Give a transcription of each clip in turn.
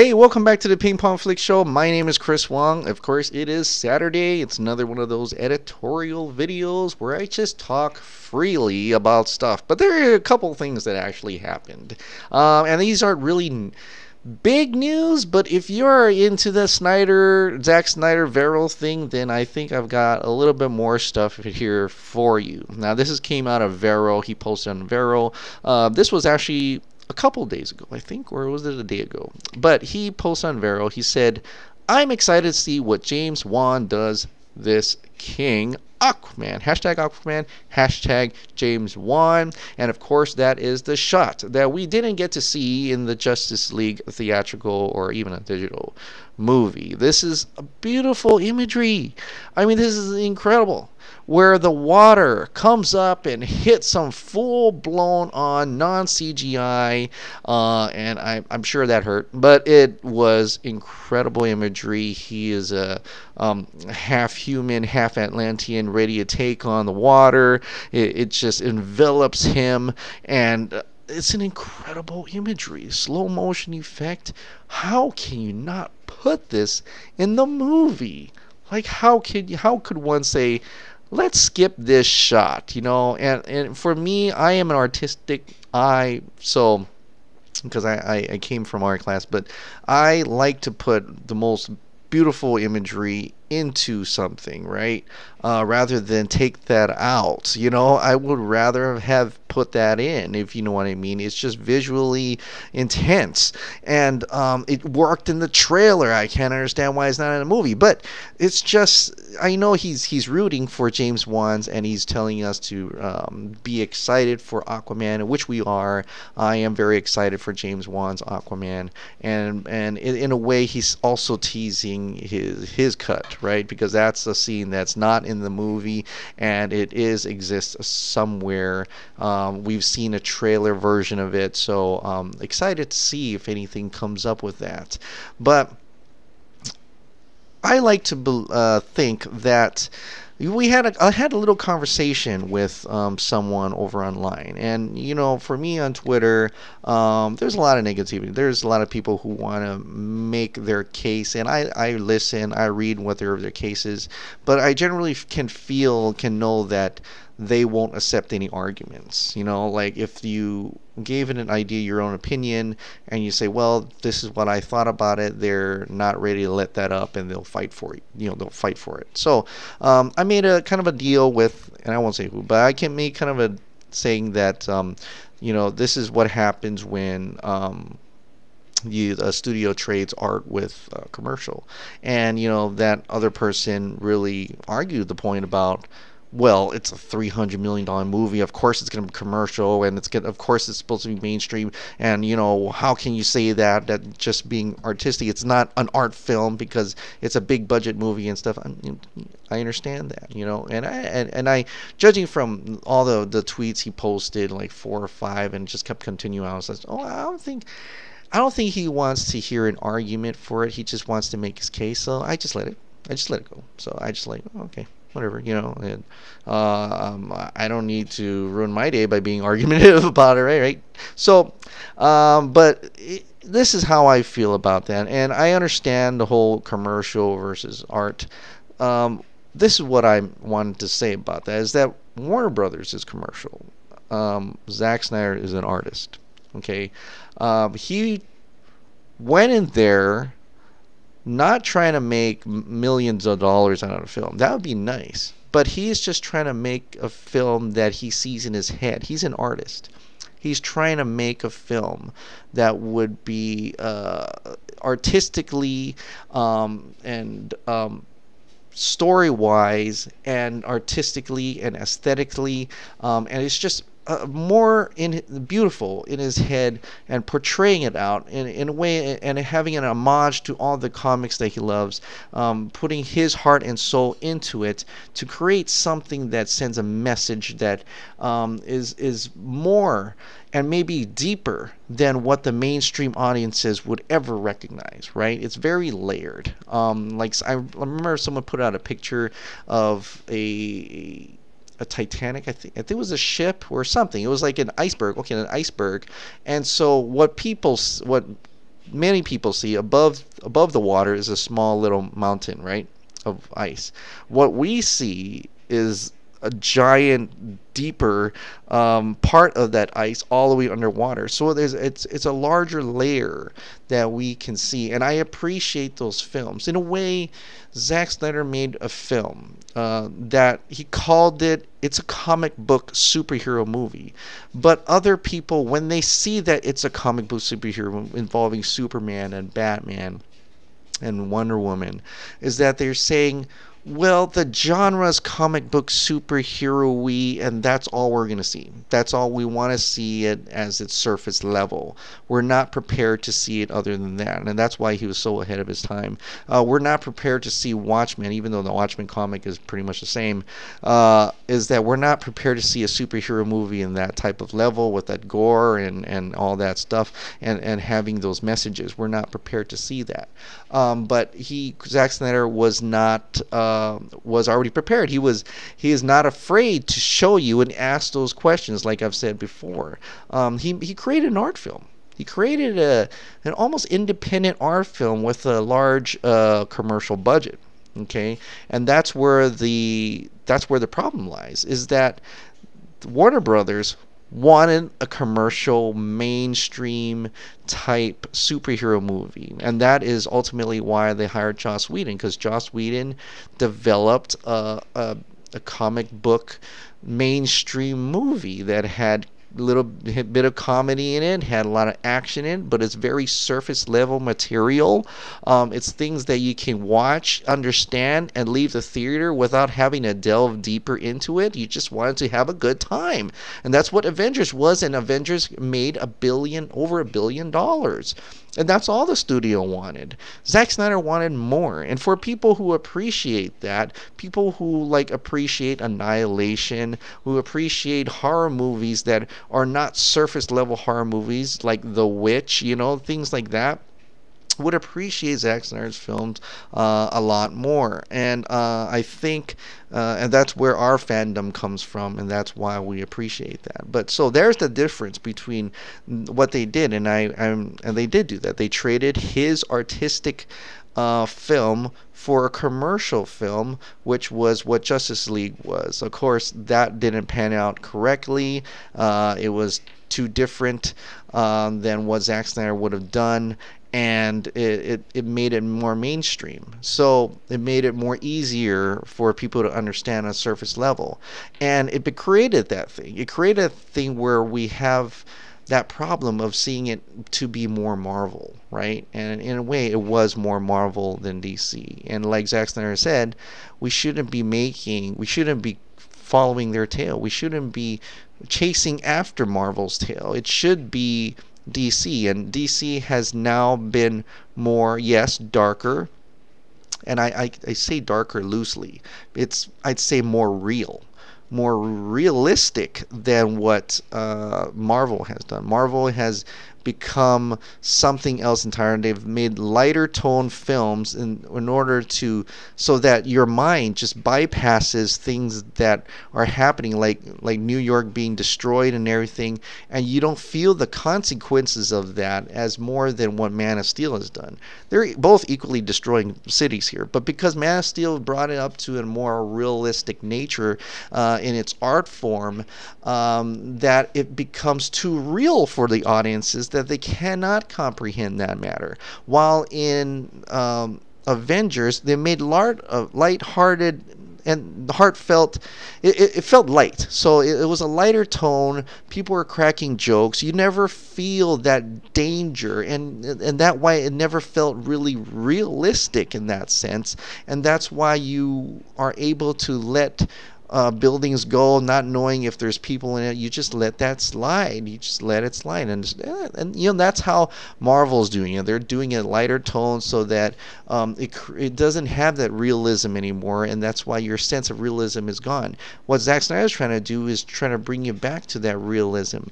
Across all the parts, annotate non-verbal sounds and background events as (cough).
Hey, welcome back to the Ping Pong Flix Show. My name is Chris Wong. Of course, it is Saturday. It's another one of those editorial videos where I just talk freely about stuff. But there are a couple things that actually happened. Um, and these aren't really big news, but if you're into the Snyder, Zack Snyder Vero thing, then I think I've got a little bit more stuff here for you. Now, this is came out of Vero. He posted on Vero. Uh, this was actually a couple days ago, I think, or was it a day ago? But he posted on Vero, he said, I'm excited to see what James Wan does this King Aquaman. Hashtag Aquaman, hashtag James Wan. And of course, that is the shot that we didn't get to see in the Justice League theatrical or even a digital movie. This is a beautiful imagery. I mean, this is incredible where the water comes up and hits some full blown on non CGI, uh, and I, am sure that hurt, but it was incredible imagery. He is a um, half human, half Atlantean, ready to take on the water. It, it just envelops him, and uh, it's an incredible imagery, slow motion effect. How can you not put this in the movie? Like how could how could one say let's skip this shot, you know. And and for me, I am an artistic eye, so because I, I, I came from art class, but I like to put the most beautiful imagery into something, right? Uh, rather than take that out. You know, I would rather have put that in, if you know what I mean. It's just visually intense. And um, it worked in the trailer. I can't understand why it's not in a movie. But it's just, I know he's he's rooting for James Wan's and he's telling us to um, be excited for Aquaman, which we are. I am very excited for James Wan's Aquaman. And, and in, in a way, he's also teasing his, his cut, right? Because that's a scene that's not in the movie, and it is exists somewhere. Um, we've seen a trailer version of it, so um, excited to see if anything comes up with that. But I like to uh, think that we had a, I had a little conversation with um, someone over online, and you know, for me on Twitter, um, there's a lot of negativity. There's a lot of people who want to make their case, and I, I listen, I read what their their case is, but I generally can feel, can know that they won't accept any arguments. You know, like if you gave it an idea, your own opinion, and you say, well, this is what I thought about it, they're not ready to let that up and they'll fight for it. You know, they'll fight for it. So um, I made a kind of a deal with, and I won't say who, but I can make kind of a saying that, um, you know, this is what happens when. Um, you a studio trades art with commercial and you know that other person really argued the point about well, it's a three hundred million dollar movie. Of course, it's going to be commercial, and it's going. Of course, it's supposed to be mainstream. And you know, how can you say that? That just being artistic, it's not an art film because it's a big budget movie and stuff. I, I understand that, you know, and I and, and I, judging from all the the tweets he posted, like four or five, and just kept continuing. I was like, oh, I don't think. I don't think he wants to hear an argument for it. He just wants to make his case. So I just let it. I just let it go. So I just like, okay, whatever, you know. And uh, um, I don't need to ruin my day by being (laughs) argumentative about it, right? Right. So, um, but it, this is how I feel about that, and I understand the whole commercial versus art. Um, this is what I wanted to say about that: is that Warner Brothers is commercial. Um, Zack Snyder is an artist. Okay, um, he went in there not trying to make millions of dollars out of a film. That would be nice. But he's just trying to make a film that he sees in his head. He's an artist. He's trying to make a film that would be uh, artistically um, and um, story wise and artistically and aesthetically um, and it's just uh, more in beautiful in his head and portraying it out in, in a way and having an homage to all the comics that he loves, um, putting his heart and soul into it to create something that sends a message that um, is is more and maybe deeper than what the mainstream audiences would ever recognize, right? It's very layered. Um, like I remember someone put out a picture of a a Titanic. I think I think it was a ship or something. It was like an iceberg. Okay, an iceberg. And so what people what many people see above above the water is a small little mountain, right, of ice. What we see is a giant deeper um, part of that ice all the way underwater. So there's it's it's a larger layer that we can see. And i appreciate those films. In a way Zack Snyder made a film uh, that he called it it's a comic book superhero movie. But other people when they see that it's a comic book superhero involving superman and batman and wonder woman is that they're saying well, the genre's comic book superhero y, and that's all we're going to see. That's all we want to see it as its surface level. We're not prepared to see it other than that, and that's why he was so ahead of his time. Uh, we're not prepared to see Watchmen, even though the Watchmen comic is pretty much the same. Uh, is that we're not prepared to see a superhero movie in that type of level with that gore and, and all that stuff, and and having those messages. We're not prepared to see that. Um, but he, Zack Snyder, was not. Uh, uh, was already prepared. He was he is not afraid to show you and ask those questions, like I've said before. Um, he he created an art film. He created a an almost independent art film with a large uh, commercial budget. Okay, and that's where the that's where the problem lies. Is that Warner Brothers wanted a commercial mainstream type superhero movie. And that is ultimately why they hired Joss Whedon because Joss Whedon developed a, a, a comic book mainstream movie that had little bit of comedy in it, had a lot of action in it, but it's very surface level material. Um, it's things that you can watch, understand, and leave the theater without having to delve deeper into it. You just wanted to have a good time. And that's what Avengers was, and Avengers made a billion, over a billion dollars. And that's all the studio wanted. Zack Snyder wanted more. And for people who appreciate that, people who like appreciate Annihilation, who appreciate horror movies that are not surface level horror movies like The Witch, you know, things like that would appreciate Zack Snyder's films uh, a lot more. And uh, I think, uh, and that's where our fandom comes from, and that's why we appreciate that. But so there's the difference between what they did, and I, I'm, and they did do that. They traded his artistic uh, film for a commercial film, which was what Justice League was. Of course, that didn't pan out correctly. Uh, it was too different um, than what Zack Snyder would have done, and it, it, it made it more mainstream. So it made it more easier for people to understand on a surface level. And it created that thing. It created a thing where we have that problem of seeing it to be more Marvel, right? And in a way, it was more Marvel than DC. And like Zack Snyder said, we shouldn't be making, we shouldn't be following their tail. We shouldn't be chasing after Marvel's tail. It should be DC, and DC has now been more, yes, darker, and I, I, I say darker loosely. It's I'd say more real more realistic than what uh, Marvel has done. Marvel has become something else entirely. They've made lighter tone films in, in order to so that your mind just bypasses things that are happening, like like New York being destroyed and everything, and you don't feel the consequences of that as more than what Man of Steel has done. They're both equally destroying cities here, but because Man of Steel brought it up to a more realistic nature uh, in its art form, um, that it becomes too real for the audiences that they cannot comprehend that matter. While in um, Avengers, they made light, uh, light-hearted and heartfelt. It, it, it, felt light, so it, it, was a lighter tone. People were cracking jokes. You never feel that danger, and and that why it never felt really realistic in that sense. And that's why you are able to let uh, buildings go, not knowing if there's people in it. You just let that slide. You just let it slide, and and you know that's how Marvel's doing it. They're doing a lighter tone so that um, it it doesn't have that realism anymore, and that's why your sense of realism is gone. What Zack Snyder's trying to do is trying to bring you back to that realism,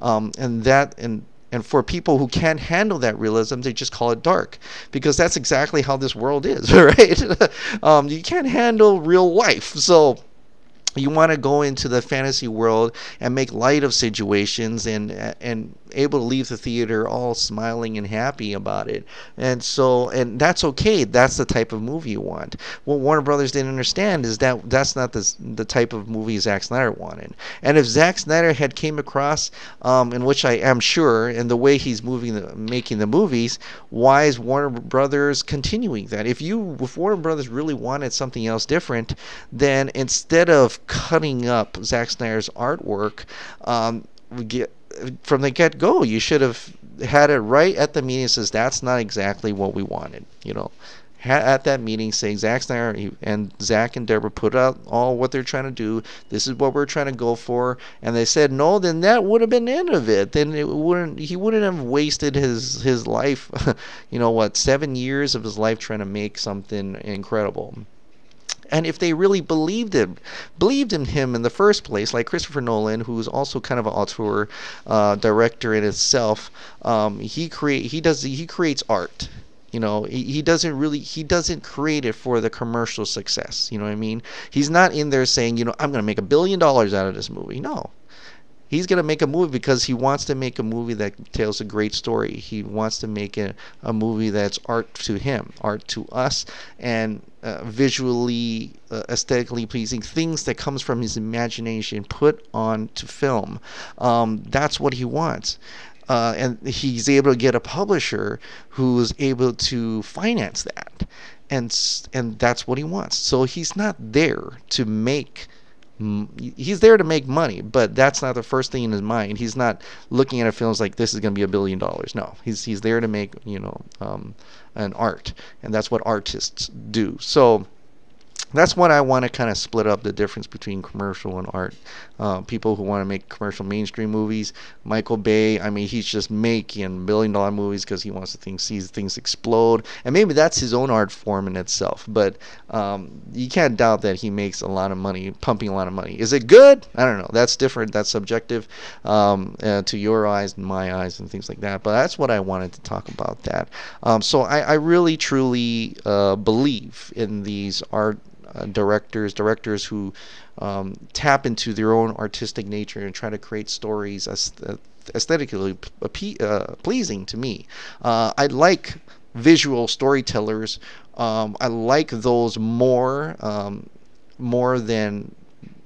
um, and that and and for people who can't handle that realism, they just call it dark because that's exactly how this world is, (laughs) right? (laughs) um, you can't handle real life, so you want to go into the fantasy world and make light of situations and and able to leave the theater all smiling and happy about it. And so, and that's okay. That's the type of movie you want. What Warner Brothers didn't understand is that that's not the the type of movie Zack Snyder wanted. And if Zack Snyder had came across, um, in which I am sure, in the way he's moving, the, making the movies, why is Warner Brothers continuing that? If you, if Warner Brothers really wanted something else different, then instead of cutting up Zack Snyder's artwork, um, get from the get go, you should have had it right at the meeting. Says that's not exactly what we wanted. You know, at that meeting saying Zack Snyder and Zack and Deborah put out all what they're trying to do. This is what we're trying to go for, and they said no. Then that would have been the end of it. Then it wouldn't. He wouldn't have wasted his his life. (laughs) you know what? Seven years of his life trying to make something incredible and if they really believed him, believed in him in the first place, like Christopher Nolan, who's also kind of an auteur uh, director in itself, um, he create he does he creates art. You know, he, he doesn't really he doesn't create it for the commercial success. You know what I mean? He's not in there saying, you know, I'm gonna make a billion dollars out of this movie. No, he's going to make a movie because he wants to make a movie that tells a great story. He wants to make a, a movie that's art to him, art to us, and uh, visually, uh, aesthetically pleasing things that comes from his imagination put on to film. Um, that's what he wants. Uh, and he's able to get a publisher who's able to finance that, and and that's what he wants. So he's not there to make he's there to make money, but that's not the first thing in his mind. He's not looking at a film like this is going to be a billion dollars. No, he's he's there to make you know um, an art, and that's what artists do. So that's what I want to kind of split up the difference between commercial and art. Uh, people who want to make commercial mainstream movies, Michael Bay, I mean, he's just making billion dollar movies because he wants to think, see things explode. And maybe that's his own art form in itself. But um, you can't doubt that he makes a lot of money, pumping a lot of money. Is it good? I don't know. That's different. That's subjective um, uh, to your eyes and my eyes and things like that. But that's what I wanted to talk about that. Um, so I, I, really, truly uh, believe in these art uh, directors, directors who um, tap into their own artistic nature and try to create stories aesthetically uh, pleasing to me. Uh, I like visual storytellers. Um, I like those more um, more than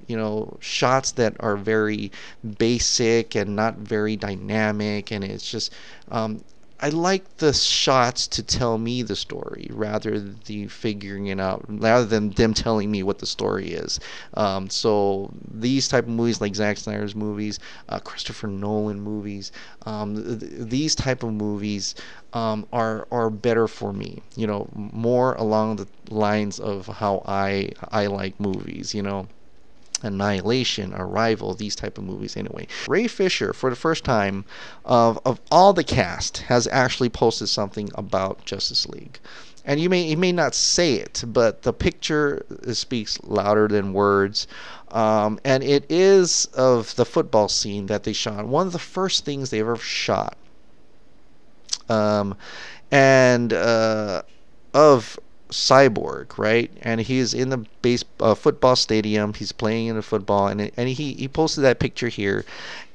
you know shots that are very basic and not very dynamic and it's just um, I like the shots to tell me the story rather than figuring it out, rather than them telling me what the story is. Um, so these type of movies, like Zack Snyder's movies, uh, Christopher Nolan movies, um, th- these type of movies um, are are better for me. You know, more along the lines of how I I like movies. You know. Annihilation, Arrival, these type of movies anyway. Ray Fisher, for the first time of, of all the cast, has actually posted something about Justice League. And you may you may not say it, but the picture speaks louder than words. Um, and it is of the football scene that they shot. One of the first things they ever shot. Um, and uh, of cyborg, right? And he's in the base uh, football stadium. He's playing in the football, and and he he posted that picture here.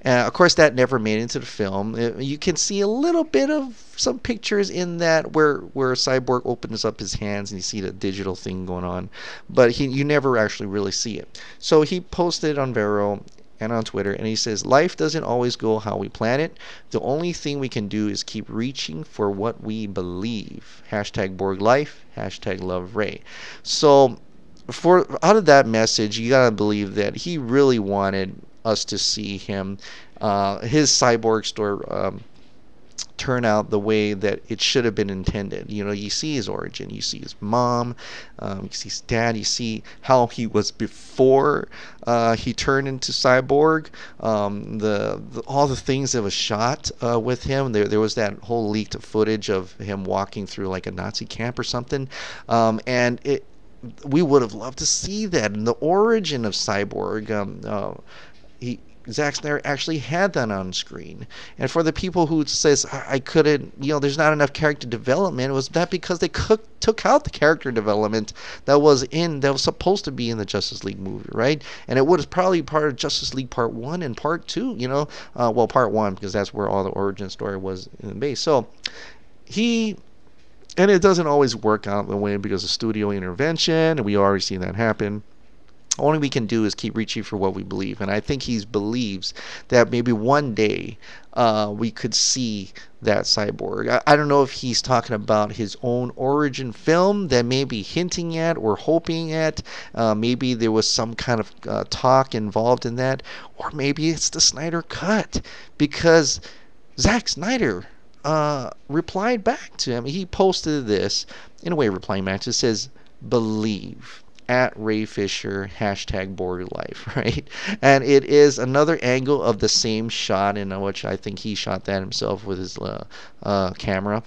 Uh, of course, that never made into the film. Uh, you can see a little bit of some pictures in that where where Cyborg opens up his hands and you see the digital thing going on, but he you never actually really see it. So he posted on Vero and on Twitter, and he says, Life doesn't always go how we plan it. The only thing we can do is keep reaching for what we believe. Hashtag Borg Life, hashtag Love Ray. So, for out of that message, you gotta believe that he really wanted us to see him, uh, his cyborg store. Um, turn out the way that it should have been intended. You know, you see his origin, you see his mom, um, you see his dad, you see how he was before uh, he turned into cyborg. Um, the, the, all the things that was shot uh, with him. There there was that whole leaked footage of him walking through like a Nazi camp or something, um, and it we would have loved to see that and the origin of cyborg. Um, uh, he Zack Snyder actually had that on screen. And for the people who says I couldn't, you know, there's not enough character development, was that because they cooked, took out the character development that was in that was supposed to be in the Justice League movie, right? And it was probably part of Justice League Part One and Part Two, you know, uh, well, Part One because that's where all the origin story was in the base. So he and it doesn't always work out the way because of studio intervention, and we already seen that happen only we can do is keep reaching for what we believe. And I think he believes that maybe one day uh, we could see that cyborg. I, I, don't know if he's talking about his own origin film that maybe hinting at or hoping at. Uh, maybe there was some kind of uh, talk involved in that. Or maybe it's the Snyder Cut because Zack Snyder uh, replied back to him. He posted this in a way replying back. It says, believe at Ray Fisher hashtag border life, (laughs) right? And it is another angle of the same shot, in which I think he shot that himself with his uh, uh, camera.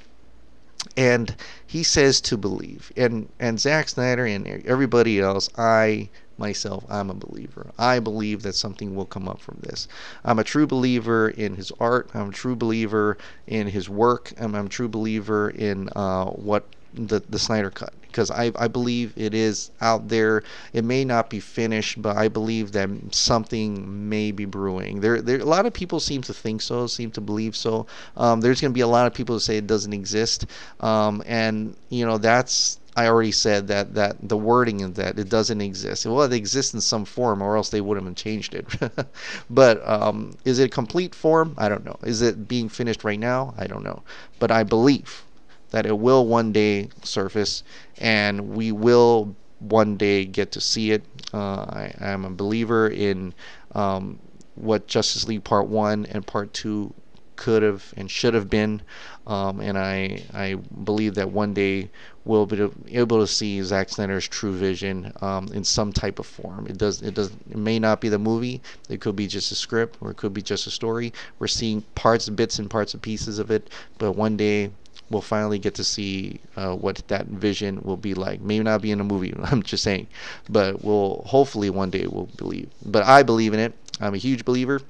And he says to believe, and and Zack Snyder and everybody else, I myself, I'm a believer. I believe that something will come up from this. I'm a true believer in his art. I'm a true believer in his work. I'm, I'm a true believer in uh, what the the Snyder Cut because I, I believe it is out there. It may not be finished, but I believe that something may be brewing. There, there a lot of people seem to think so, seem to believe so. Um, there's going to be a lot of people who say it doesn't exist, um, and you know that's I already said that that the wording is that it doesn't exist. Well, it exists in some form, or else they wouldn't have changed it. (laughs) but um, is it a complete form? I don't know. Is it being finished right now? I don't know. But I believe that it will one day surface and we will one day get to see it. Uh, I am a believer in um, what Justice League Part 1 and Part 2 could have and should have been. Um, and I I believe that one day we'll be able to see Zack Snyder's true vision um, in some type of form. It does it does it may not be the movie. It could be just a script or it could be just a story. We're seeing parts, bits, and parts and pieces of it. But one day we'll finally get to see uh, what that vision will be like. Maybe not be in a movie, (laughs) I'm just saying, but we'll hopefully one day we'll believe. But I believe in it. I'm a huge believer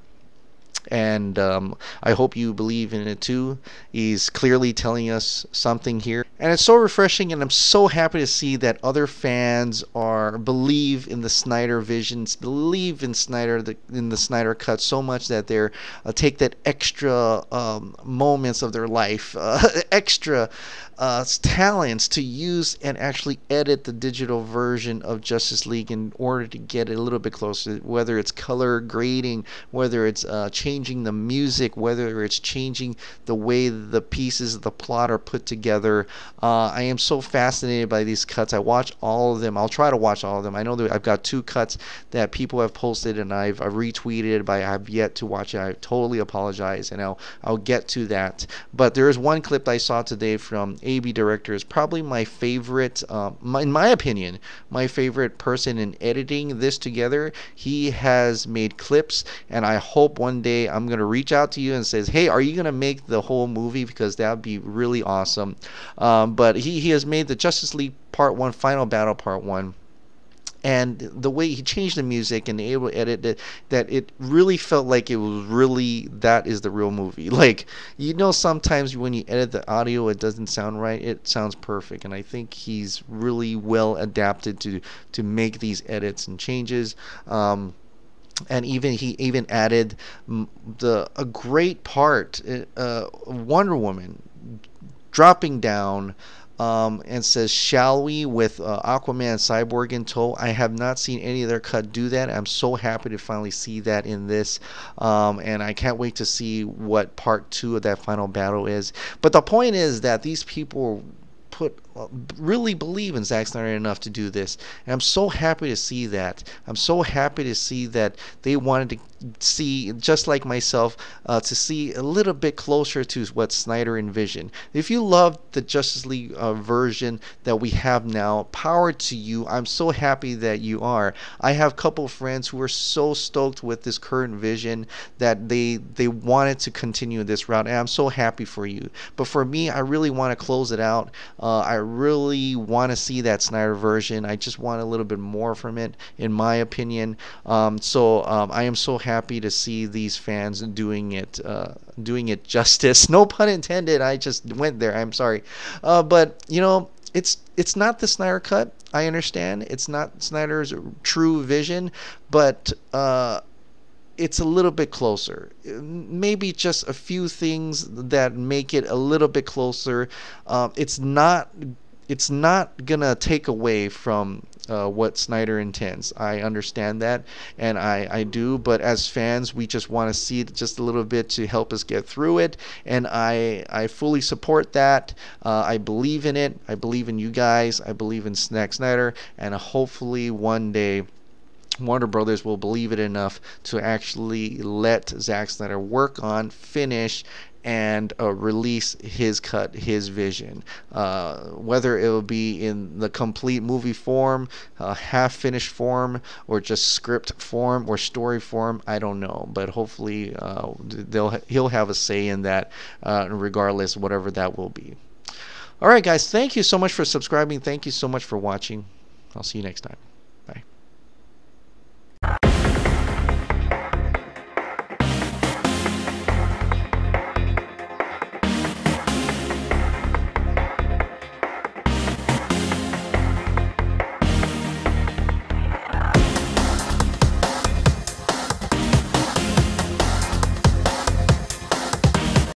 and um, I hope you believe in it too. He's clearly telling us something here, and it's so refreshing. And I'm so happy to see that other fans are believe in the Snyder visions, believe in Snyder the, in the Snyder cut so much that they're uh, take that extra um, moments of their life, (laughs) uh, extra uh, talents to use and actually edit the digital version of Justice League in order to get it a little bit closer. Whether it's color grading, whether it's uh, changing the music, whether it's changing the way the pieces of the plot are put together. Uh, I am so fascinated by these cuts. I watch all of them. I'll try to watch all of them. I know that I've got two cuts that people have posted and I've, I've retweeted, but I've yet to watch it. I totally apologize, and I'll I'll get to that. But there is one clip I saw today from AB director is probably my favorite, uh, my, in my opinion, my favorite person in editing this together. He has made clips, and I hope one day I'm gonna reach out to you and says, hey, are you gonna make the whole movie because that would be really awesome. Um, but he he has made the Justice League Part One, Final Battle Part One and the way he changed the music and able to edit it that it really felt like it was really that is the real movie. (laughs) Like you know sometimes when you edit the audio it doesn't sound right it sounds perfect. And i think he's really well adapted to to make these edits and changes. Um, and even he even added the a great part uh, Wonder Woman dropping down um, and says, "Shall we?" with uh, Aquaman Cyborg in tow. I have not seen any other cut do that. I'm so happy to finally see that in this, um, and I can't wait to see what part two of that final battle is. But the point is that these people put really believe in Zack Snyder enough to do this. And I'm so happy to see that. I'm so happy to see that they wanted to see, just like myself, uh, to see a little bit closer to what Snyder envisioned. If you love the Justice League uh, version that we have now, power to you. I'm so happy that you are. I have a couple friends who are so stoked with this current vision that they they wanted to continue this route, and I'm so happy for you. But for me, I really want to close it out. Uh, I really want to see that Snyder version. I just want a little bit more from it, in my opinion. Um, so um, I am so happy to see these fans doing it, uh, doing it justice. (laughs) No pun intended. I just went there. I'm sorry, uh, but you know, it's it's not the Snyder cut. I understand it's not Snyder's true vision, but uh, it's a little bit closer. Maybe just a few things that make it a little bit closer. Um, it's not it's not gonna take away from uh, what Snyder intends. I understand that, and I, I do. But as fans, we just want to see it just a little bit to help us get through it, and I I fully support that. Uh, I believe in it. I believe in you guys. I believe in Zack Snyder, and hopefully one day. Warner Brothers will believe it enough to actually let Zack Snyder work on, finish, and uh, release his cut, his vision. Uh, whether it will be in the complete movie form, uh, half finished form, or just script form or story form, I don't know. But hopefully, uh, they'll he'll have a say in that, uh, regardless, whatever that will be. All right, guys, thank you so much for subscribing. Thank you so much for watching. I'll see you next time.